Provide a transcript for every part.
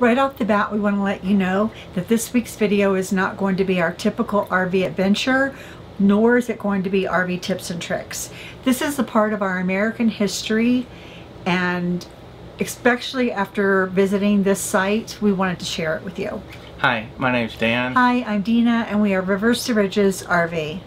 Right off the bat, we want to let you know that this week's video is not going to be our typical RV adventure, nor is it going to be RV tips and tricks. This is a part of our American history, and especially after visiting this site, we wanted to share it with you. Hi, my name's Dan. Hi, I'm Dina, and we are Rivers to Ridges RV.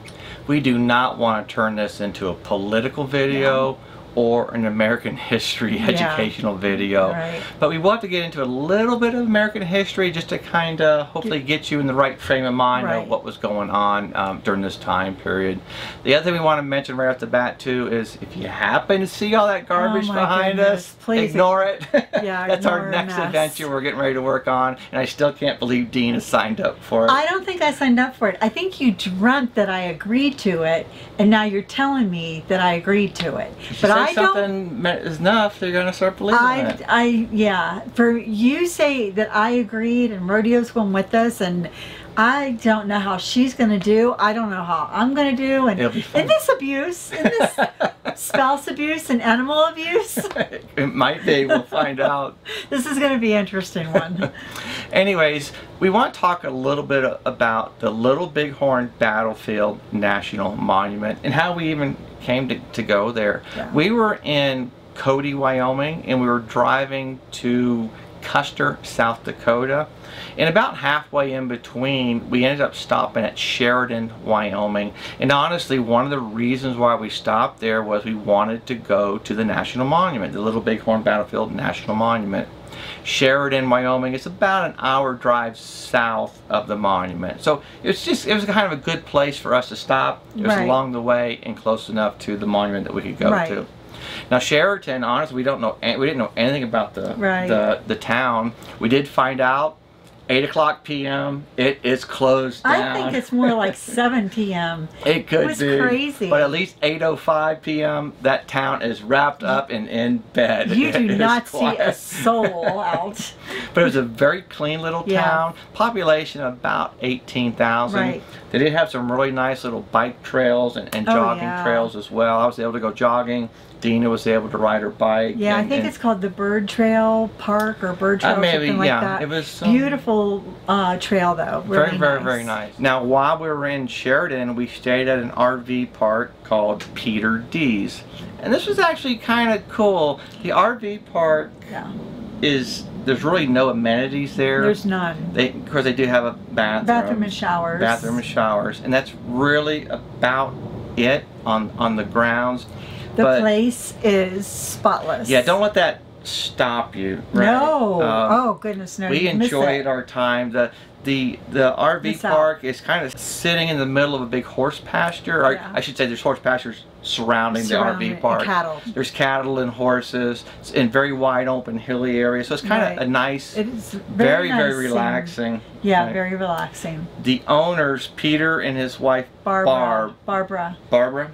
We do not want to turn this into a political video or an American history Yeah. educational video. Right. But we want to get into a little bit of American history just to kind of hopefully get you in the right frame of mind Right. of what was going on um, during this time period. The other thing we want to mention right off the bat too is if you happen to see all that garbage Oh behind goodness. us, Please ignore it. Yeah, That's ignore our next mess. adventure we're getting ready to work on and I still can't believe Dean has signed up for it. I don't think I signed up for it. I think you dreamt that I agreed to it, and now you're telling me that I agreed to it. But I don't. something me- is enough, they're gonna start believing I, it. I, yeah. For you say that I agreed, and Rodeo's going with us, and I don't know how she's going to do. I don't know how I'm going to do. And It'll be fun. in this abuse, in this spouse abuse and animal abuse, it might be. We'll find out. this is going to be an interesting one. Anyways, we want to talk a little bit about the Little Bighorn Battlefield National Monument and how we even came to, to go there. Yeah. We were in Cody, Wyoming, and we were driving to Custer, South Dakota. And about halfway in between, we ended up stopping at Sheridan, Wyoming. And honestly, one of the reasons why we stopped there was we wanted to go to the National Monument, the Little Bighorn Battlefield National Monument. Sheridan, Wyoming is about an hour drive south of the monument. So it's just, it was kind of a good place for us to stop. It was Right. along the way and close enough to the monument that we could go Right. to. Now Sheridan, honestly, we don't know, we didn't know anything about the Right. the the town. We did find out, eight o'clock p.m. It is closed down. I think it's more like 7 p.m. it could it was be crazy. but at least 8:05 p.m. That town is wrapped up and in bed. You do It not see a soul out. But it was a very clean little Yeah. town. Population about 18,000. Right. They did have some really nice little bike trails and, and Oh, jogging yeah. trails as well. I was able to go jogging. Dina was able to ride her bike. Yeah, I think and- it's called the Bird Trail Park or Bird Trail, Uh, maybe, something like yeah. that. It was, um, beautiful uh, trail though. very, very, nice. very nice. Now, while we were in Sheridan, we stayed at an RV park called Peter D's. And this was actually kind of cool. The RV park Yeah, is, there's really no amenities there. there's none. They, of course, they do have a bathroom. Bathroom and showers. bathroom and showers, and that's really about it on on the grounds. The but place is spotless. yeah, don't let that stop you. Right? No. Um, oh goodness, no. we enjoyed our time. The the the RV out. park is kind of sitting in the middle of a big horse pasture. Or Yeah. I should say, there's horse pastures surrounding, Surrounding the RV park. cattle. There's cattle and horses it's in very wide open hilly areas. So it's kind of a nice, It is very very, very, nice and- relaxing. Yeah, Right. very relaxing. The owners, Peter and his wife Barbara. Barb, Barbara. Barbara,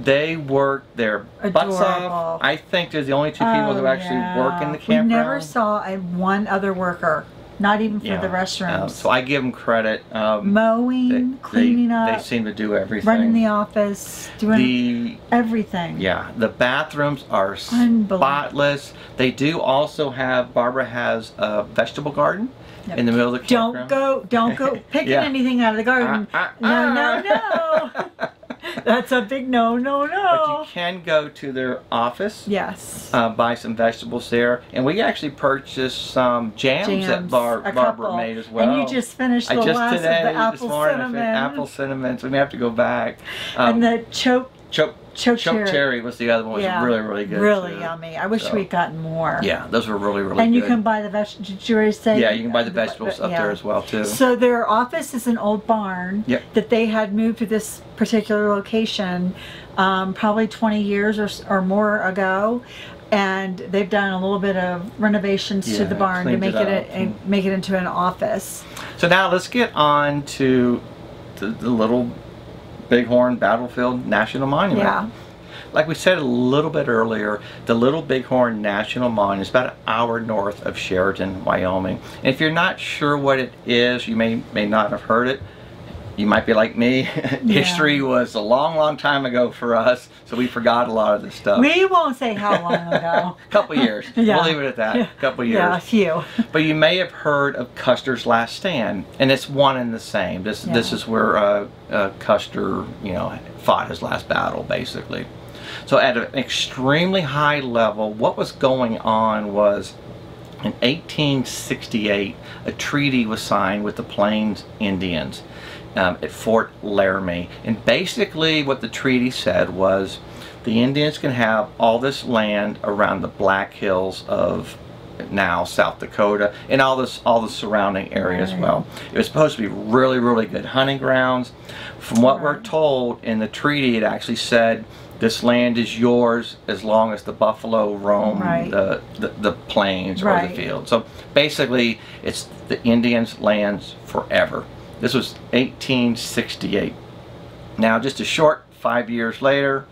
they work their butts off. Adorable. I think they're the only two people who Oh, actually work in the campground. We never saw a one other worker, not even for Yeah. the restrooms. Um, so I give them credit. Um, Mowing, they, cleaning they, up, They seem to do everything. running the office, doing The everything. yeah, the bathrooms are spotless. They do also have. Barbara has a vegetable garden in the middle of the kitchen. Don't campground. go, don't go picking Yeah. anything out of the garden. Ah, ah, no, no, ah. no. That's a big no, no, no. But you can go to their office. Yes. uh, buy some vegetables there, and we actually purchased some jams, that Bar- Barbara couple. made as well. And you just finished the I just last today, of the apple cinnamon. apple cinnamon, so we have to go back. Um, and the choke, choke, choke, choke cherry. cherry. was the other one. Was really, really good. Really too. yummy. I wish So, we'd gotten more. Yeah, those were really, really and good. you can buy the vegetables. Did you already say? yeah, you can buy the vegetables up yeah. there as well too. So their office is an old barn Yep. that they had moved to this particular location um, probably 20 years or, or more ago. And they've done a little bit of renovations to the barn to make it it, a, and- make it into an office. So now let's get on to the, the little Bighorn Battlefield National Monument. Yeah. Like we said a little bit earlier, the Little Bighorn National Monument is about an hour north of Sheridan, Wyoming. And if you're not sure what it is, you may may not have heard it. You might be like me. History was a long, long time ago for us, so we forgot a lot of this stuff. We won't say how long ago. a couple years. Yeah. We'll leave it at that. A couple years. Yeah, a few. But you may have heard of Custer's Last Stand, and it's one and the same. This this is where uh, uh, Custer, you know, fought his last battle, basically. So at an extremely high level, what was going on was in 1868, a treaty was signed with the Plains Indians um, at Fort Laramie. And basically, what the treaty said was the Indians can have all this land around the Black Hills of now South Dakota and all this all the surrounding area as well. It was supposed to be really really good hunting grounds. From what we're told in the treaty, it actually said this land is yours as long as the buffalo roam Right. the, the the plains or the field. So basically, it's the Indians' lands forever. This was 1868. Now, just a short five years later,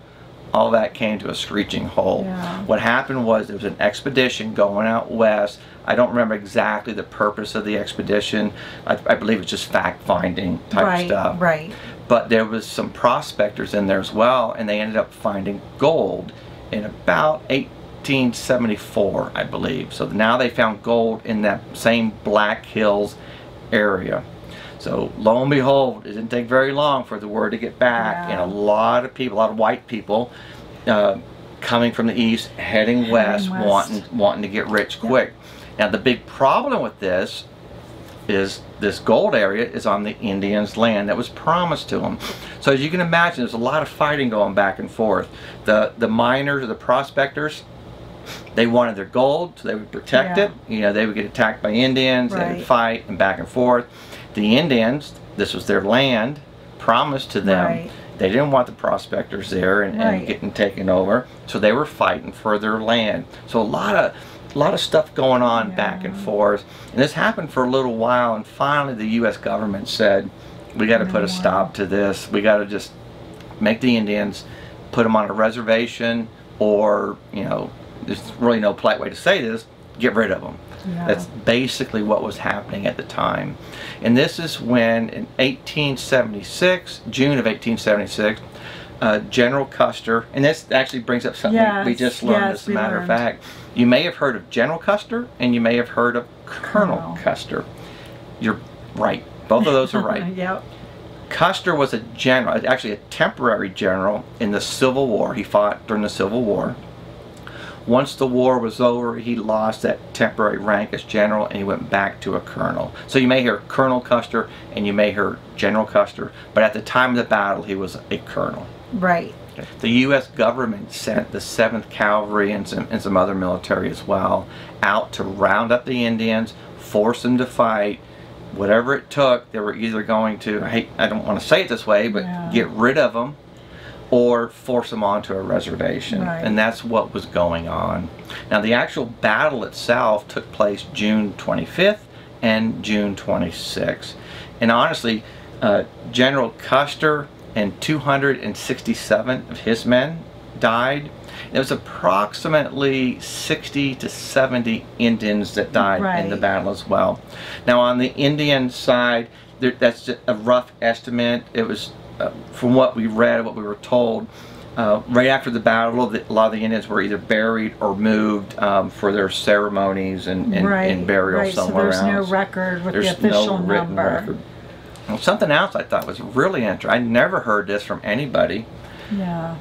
all that came to a screeching halt. Yeah. What happened was there was an expedition going out west. I don't remember exactly the purpose of the expedition. I, I believe it's just fact-finding type right, stuff right. but there was some prospectors in there as well and they ended up finding gold in about 1874 i believe so now they found gold in that same black hills area so lo and behold it didn't take very long for the word to get back and a lot of people a lot of white people uh, coming from the east heading west, west. wanting wanting to get rich quick now the big problem with this is this gold area is on the Indians' land that was promised to them. So as you can imagine, there's a lot of fighting going back and forth. The the miners or the prospectors, they wanted their gold, so they would protect Yeah. it. You know, they would get attacked by Indians, they would fight and back and forth. The Indians, this was their land, promised to them. Right. They didn't want the prospectors there and, and getting taken over, so they were fighting for their land. So a lot of a lot of stuff going on back and forth. And this happened for a little while, and finally the U.S. government said, "We got to put a stop to this. We got to just make the Indians put them on a reservation, or you know, there's really no polite way to say this: get rid of them." Yeah. That's basically what was happening at the time. And this is when, in 1876, June of 1876, uh, General Custer, and this actually brings up something we just learned, yes, as a matter of fact. You may have heard of General Custer, and you may have heard of Colonel, Colonel. Custer. You're right. Both of those are right. yep. Custer was a general, actually a temporary general in the Civil War. He fought during the Civil War. Once the war was over, he lost that temporary rank as general and he went back to a colonel. So you may hear Colonel Custer and you may hear General Custer, but at the time of the battle, he was a colonel. Right. The U.S. government sent the 7th Cavalry and some, and some other military as well out to round up the Indians, force them to fight. Whatever it took, they were either going to, I, hate, I don't want to say it this way, but Yeah. get rid of them or force them onto a reservation. Right. And that's what was going on. Now, the actual battle itself took place June 25th and June 26th. And honestly, uh, General Custer and 267 of his men died. There was approximately 60 to 70 Indians that died in the battle as well. Now, on the Indian side, there, that's a rough estimate. It was, uh, from what we read, what we were told, uh, right after the battle, a lot of the Indians were either buried or moved um, for their ceremonies and, and, right. and burial right. somewhere so there's else. no record with There's the official no written number. record. Well, something else I thought was really interesting. I never heard this from anybody. Yeah.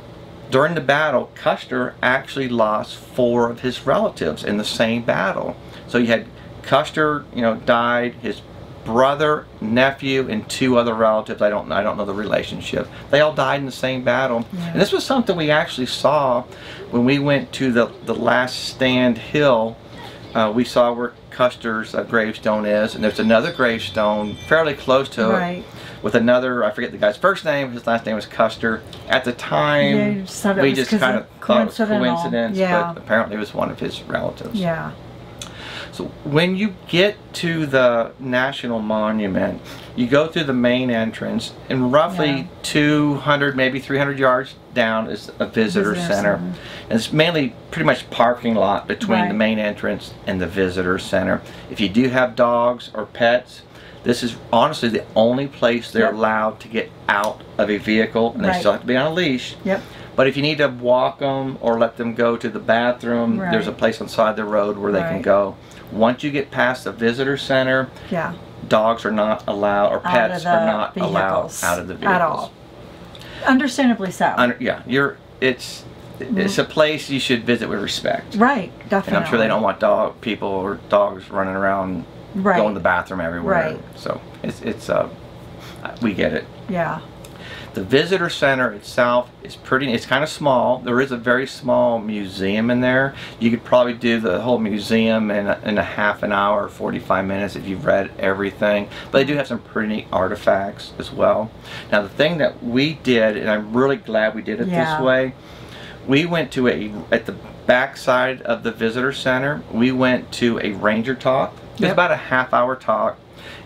During the battle, Custer actually lost four of his relatives in the same battle. So you had Custer, you know, died. His brother, nephew, and two other relatives. I don't, I don't know the relationship. They all died in the same battle. Yeah. And this was something we actually saw when we went to the the Last Stand Hill. Uh, we saw where Custer's uh, gravestone is, and there's another gravestone fairly close to it with another. I forget the guy's first name. His last name was Custer. At the time, Yeah, just we was kind of thought it was coincidence, Yeah. but apparently it was one of his relatives. Yeah. So when you get to the National Monument, you go through the main entrance, and roughly Yeah. 200, maybe 300 yards down is a visitor, Visitor center. center. And it's mainly pretty much parking lot between the main entrance and the visitor center. If you do have dogs or pets, This is honestly the only place they're Yep. allowed to get out of a vehicle, and they still have to be on a leash. Yep. But if you need to walk them or let them go to the bathroom, there's a place on the side of the road where they can go. Once you get past the visitor center, Yeah. dogs are not allowed or pets are not allowed out of the vehicles. At all. Understandably so. Under, yeah, you're it's it's a place you should visit with respect. right. Definitely. And I'm sure they don't want dog people or dogs running around Right. going to the bathroom everywhere. Right. So it's it's uh we get it. Yeah. The visitor center itself is pretty, it's kind of small. There is a very small museum in there. You could probably do the whole museum in a, in a half an hour, 45 minutes if you've read everything. But they do have some pretty neat artifacts as well. Now the thing that we did, and I'm really glad we did it Yeah. this way, we went to a, at the back side of the visitor center, we went to a ranger talk. It was Yep. about a half hour talk.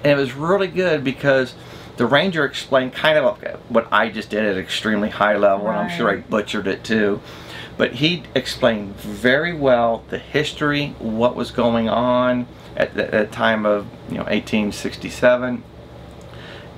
And it was really good because the ranger explained kind of what I just did at an extremely high level, and I'm sure I butchered it too. But he explained very well the history, what was going on at the, at the time of you know 1867,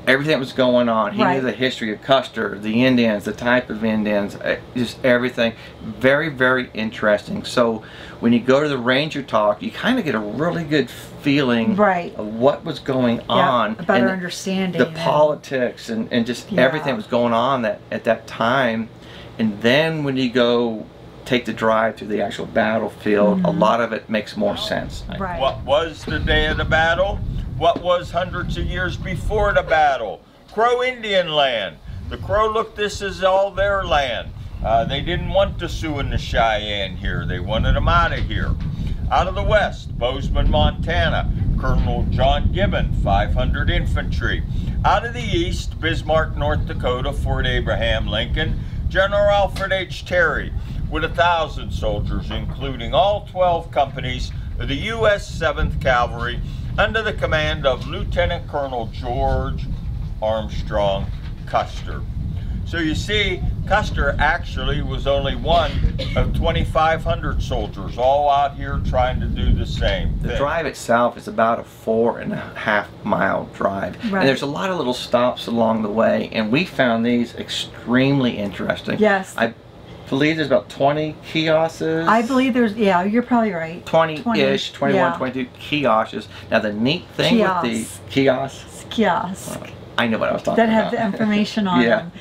everything that was going on. He knew the history of Custer, the Indians, the type of Indians, uh, just everything. Very very interesting. So when you go to the ranger talk, you kind of get a really good feeling Right. of what was going Yeah. on A better and understanding. the and- politics and, and just Yeah. everything that was going on that at that time and then when you go take the drive to the actual battlefield a lot of it makes more sense Mm-hmm. Right. What was the day of the battle? What was hundreds of years before the battle? Crow Indian land. The Crow looked this as all their land. Uh, they didn't want the Sioux and the Cheyenne here. They wanted them out of here. Out of the west, Bozeman, Montana, Colonel John Gibbon, 500 infantry. Out of the east, Bismarck, North Dakota, Fort Abraham Lincoln, General Alfred H. Terry, with a thousand soldiers, including all 12 companies of the U.S. 7th Cavalry under the command of Lieutenant Colonel George Armstrong Custer. So you see, Custer actually was only one of 2,500 soldiers, all out here trying to do the same the drive itself is about a four and a half mile drive Right. and there's a lot of little stops along the way and we found these extremely interesting Yes. i believe there's about 20 kiosks I believe there's, yeah, you're probably right. 20-ish 21 yeah. 22 kiosks now the neat thing Kiosks. with the kiosks Kiosk I know what I was talking about. that have the information on Yeah. them.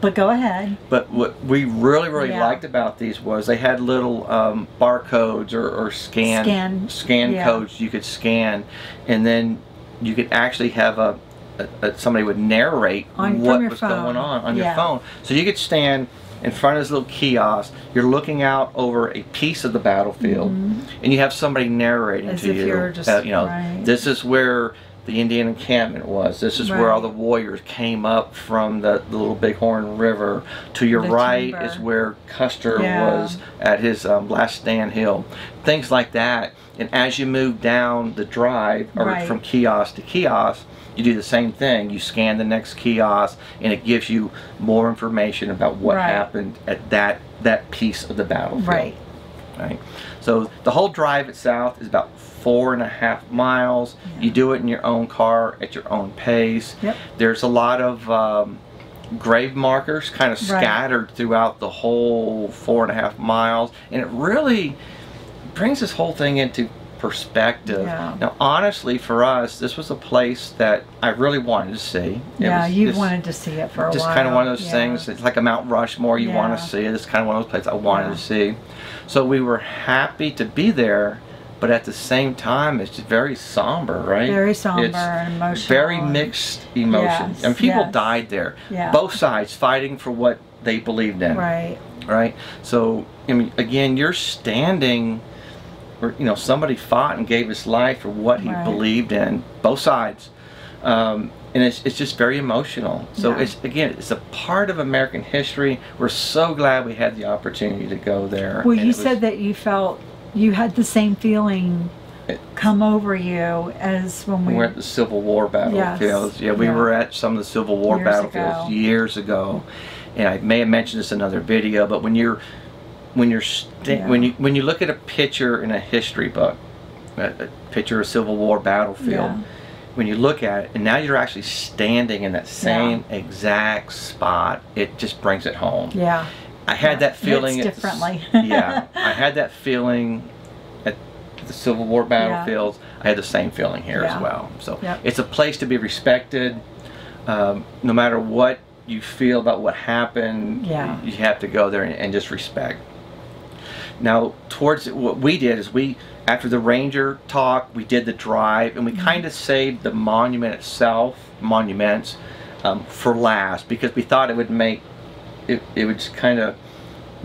But go ahead. But what we really, really Yeah. liked about these was they had little um, barcodes or, or scan Scan, scan yeah. codes you could scan, and then you could actually have a, a, a somebody would narrate On- what was phone. going on on Yeah. your phone. So you could stand in front of this little kiosk. You're looking out over a piece of the battlefield, and you have somebody narrating. As to you. you're just- uh, you know, right. this is where the Indian encampment was. This is where all the warriors came up from the, the Little Bighorn River. To your The right timber. is where Custer Yeah. was at his um, last stand hill. Things like that. And as you move down the drive, or Right. from kiosk to kiosk, you do the same thing. You scan the next kiosk, and it gives you more information about what Right. happened at that that piece of the battlefield Right. right? So the whole drive itself is about four and a half miles. You do it in your own car at your own pace. Yep. There's a lot of um, grave markers kind of Right. scattered throughout the whole four and a half miles, and it really brings this whole thing into perspective. Yeah. Now, honestly, for us, this was a place that I really wanted to see. It yeah, you wanted to see it for a just while. Just kind of one of those yeah. things. It's like a Mount Rushmore. You want to see it. It's kind of one of those places I wanted Yeah. to see. So we were happy to be there, but at the same time, it's just very somber, right? Very somber It's and emotional. Very mixed emotions. Yes, and people yes. died there. Yeah. Both sides fighting for what they believed in. Right. Right. So I mean, again, you're standing. Or, you know, somebody fought and gave his life for what he Right. believed in. Both sides. Um, and it's, it's just very emotional. So Yeah. it's again, it's a part of American history. We're so glad we had the opportunity to go there. Well, you was- said that you felt you had the same feeling come over you as when we we were at the Civil War battlefields. Yeah, we yeah. were at some of the Civil War Years battlefields ago. years ago, and I may have mentioned this in another video. But when you're when you're sta- Yeah. when you when you look at a picture in a history book, a, a picture of a Civil War battlefield, Yeah. when you look at it, and now you're actually standing in that same exact spot, it just brings it home. Yeah. I had that feeling. differently. yeah, I had that feeling at the Civil War battlefields. I had the same feeling here Yeah. as well. So Yep. it's a place to be respected. Um, no matter what you feel about what happened, Yeah. you have to go there and, and just respect. Now, towards what we did is we, after the ranger talk, we did the drive, and we Mm-hmm. kind of saved the monument itself, monuments, um, for last because we thought it would make it, it would kind of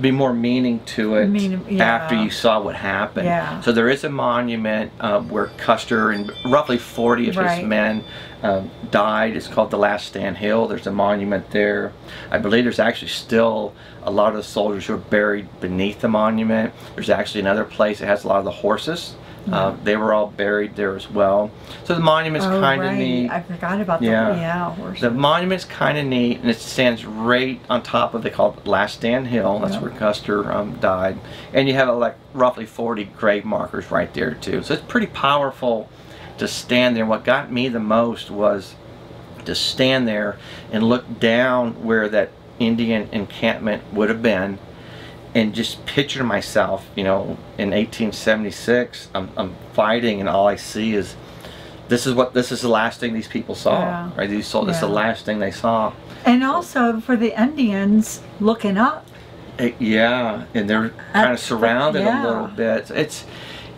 be more meaning to it Meaning- yeah. after you saw what happened. Yeah. So there is a monument uh, where Custer and roughly 40 of Right. his men um, died. It's called the Last Stand Hill. There's a monument there. I believe there's actually still a lot of the soldiers who are buried beneath the monument. There's actually another place that has a lot of the horses. Uh, they were all buried there as well. So the monument's oh, kind of right. neat. I forgot about Yeah. that. Yeah. The monument's kind of neat, and it stands right on top of they call it Last Stand Hill. That's where Custer um, died, and you have like roughly 40 grave markers right there too. So it's pretty powerful to stand there. What got me the most was to stand there and look down where that Indian encampment would have been, and just picture myself, you know, in 1876. I'm, I'm fighting, and all I see is this is what this is the last thing these people saw, Yeah. right? These saw this is the last thing they saw. and also for the Indians looking up. Eh, yeah, and they're kind of surrounded yeah. a little bit. It's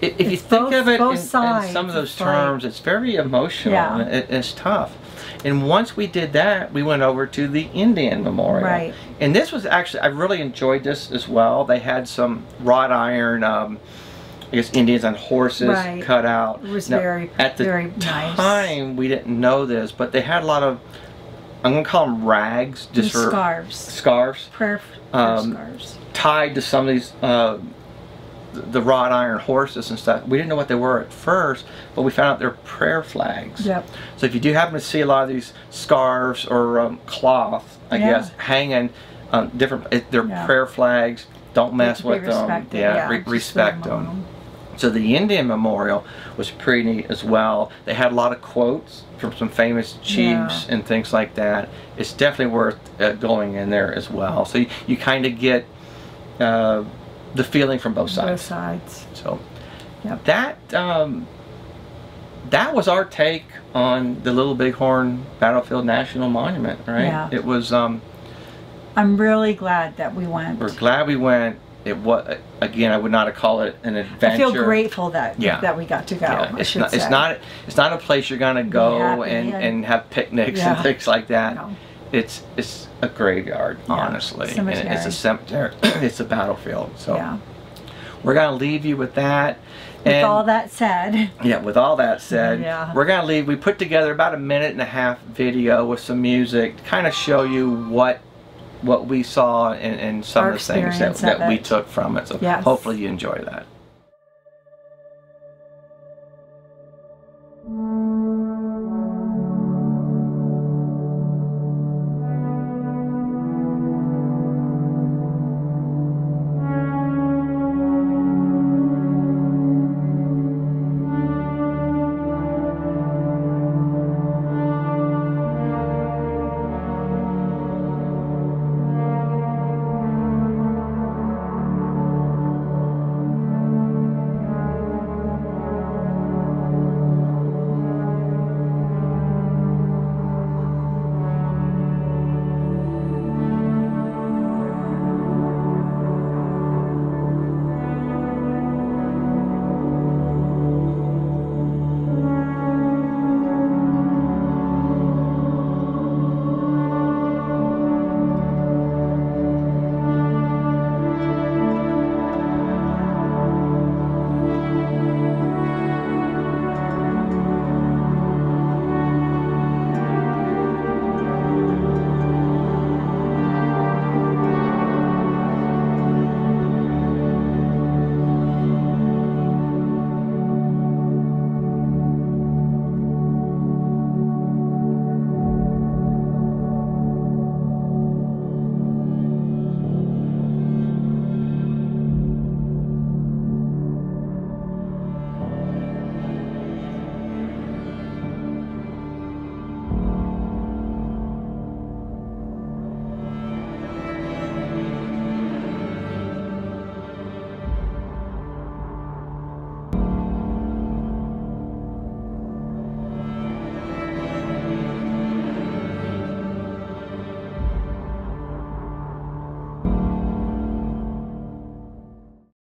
if you think both- of it in, in some of those It's terms, it's very emotional. Yeah. It, it's tough. And once we did that, we went over to the Indian Memorial. Right. And this was actually I really enjoyed this as well. They had some wrought iron. Um, I guess Indians on horses Right. cut out. It was Now, very, at the very nice. time we didn't know this, but they had a lot of I'm gonna call them rags, just And for scarves. scarves Prayer, prayer Um, scarves. tied to some of these uh, the wrought iron horses and stuff. We didn't know what they were at first, but we found out they're prayer flags. Yep. So if you do happen to see a lot of these scarves or um, cloth, I Yeah. guess, hanging um, different, it, they're Yeah. prayer flags. Don't mess with them. respected, Yeah, re- respect leave 'em them. So the Indian Memorial was pretty neat as well. They had a lot of quotes from some famous chiefs and things like that. It's definitely worth uh, going in there as well. So you, you kind of get uh, the feeling from both sides. Both sides. So Yep. that um, that was our take on the Little Bighorn Battlefield National Monument. Right? Yeah. It was. Um, I'm really glad that we went. we're glad we went. It was again. I would not have called it an adventure. I feel grateful that Yeah. that we got to go. Yeah, it's not. It's not. It's not a place you're gonna go and, and- have picnics and things like that. No. It's it's a graveyard, Yeah, honestly, and it's a cemetery. it's a battlefield. So Yeah. we're gonna leave you with that. With all that said, yeah, with all that said, Yeah. we're gonna leave. We put together about a minute and a half video with some music, to kind of show you what what we saw and, and some Our of the things that, that we took from it. So Yes. hopefully you enjoy that.